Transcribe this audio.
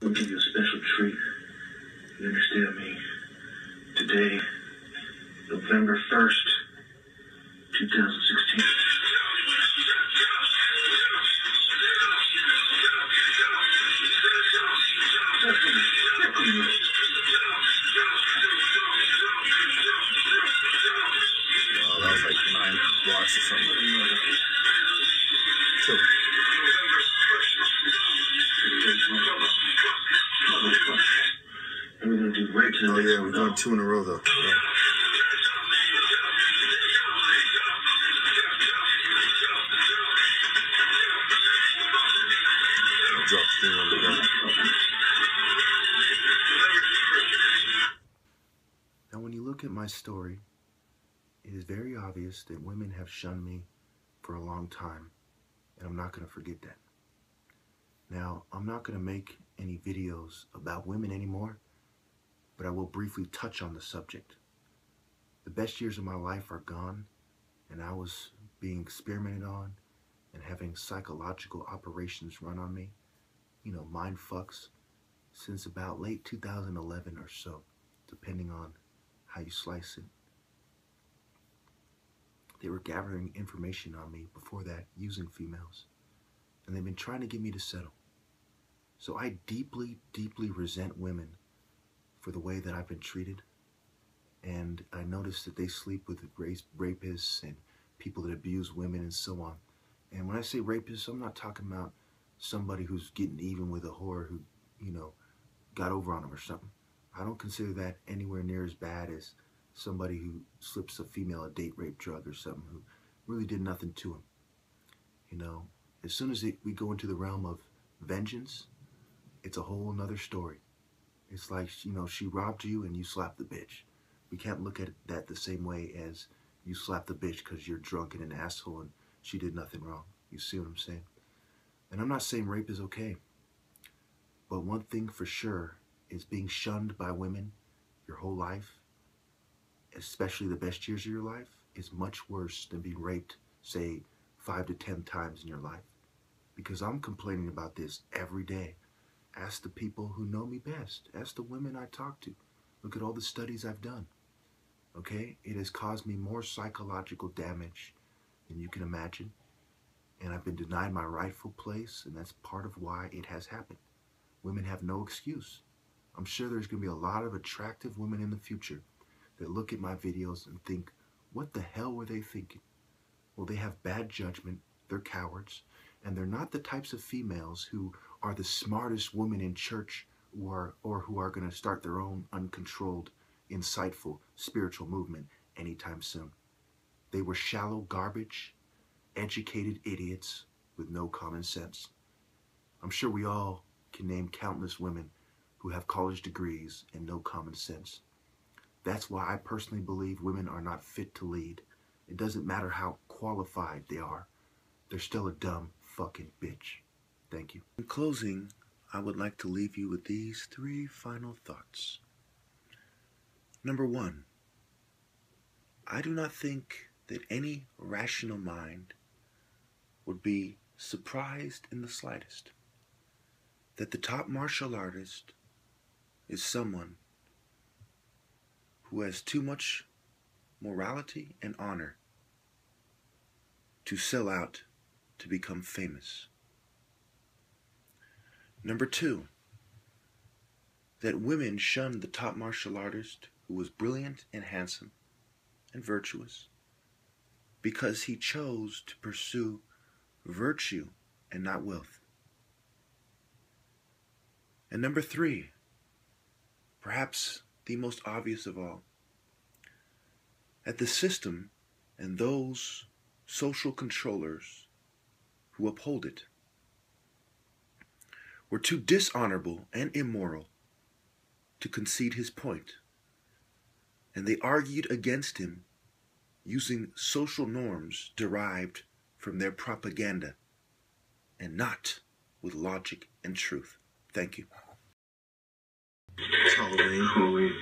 We'll give you a special treat. You understand me? Today, November 1st, 2016. Oh yeah, we're doing two in a row though. Yeah. Now, when you look at my story, it is very obvious that women have shunned me for a long time, and I'm not going to forget that. Now, I'm not going to make any videos about women anymore, but I will briefly touch on the subject. The best years of my life are gone, and I was being experimented on and having psychological operations run on me, you know, mind fucks, since about late 2011 or so, depending on how you slice it. They were gathering information on me before that using females, and they've been trying to get me to settle. So I deeply, deeply resent women for the way that I've been treated. And I notice that they sleep with race, rapists and people that abuse women and so on. And when I say rapists, I'm not talking about somebody who's getting even with a whore who, you know, got over on them or something. I don't consider that anywhere near as bad as somebody who slips a female a date rape drug or something who really did nothing to him. You know, as soon as it, we go into the realm of vengeance, it's a whole nother story. It's like, you know, she robbed you and you slapped the bitch. We can't look at that the same way as you slapped the bitch because you're drunk and an asshole and she did nothing wrong. You see what I'm saying? And I'm not saying rape is okay. But one thing for sure is being shunned by women your whole life, especially the best years of your life, is much worse than being raped, say, five to ten times in your life. Because I'm complaining about this every day. Ask the people who know me best. Ask the women I talk to. Look at all the studies I've done. Okay? It has caused me more psychological damage than you can imagine. And I've been denied my rightful place, and that's part of why it has happened. Women have no excuse. I'm sure there's going to be a lot of attractive women in the future that look at my videos and think, what the hell were they thinking? Well, they have bad judgment, they're cowards, and they're not the types of females who are the smartest women in church or, or who are going to start their own uncontrolled, insightful spiritual movement anytime soon. They were shallow garbage, educated idiots with no common sense. I'm sure we all can name countless women who have college degrees and no common sense. That's why I personally believe women are not fit to lead. It doesn't matter how qualified they are, they're still a dumb fucking bitch. Thank you. In closing, I would like to leave you with these three final thoughts. Number one, I do not think that any rational mind would be surprised in the slightest that the top martial artist is someone who has too much morality and honor to sell out to become famous. Number two, that women shunned the top martial artist who was brilliant and handsome and virtuous because he chose to pursue virtue and not wealth. And number three, perhaps the most obvious of all, that the system and those social controllers who uphold it were too dishonorable and immoral to concede his point, and they argued against him using social norms derived from their propaganda and not with logic and truth. Thank you. Halloween. Halloween.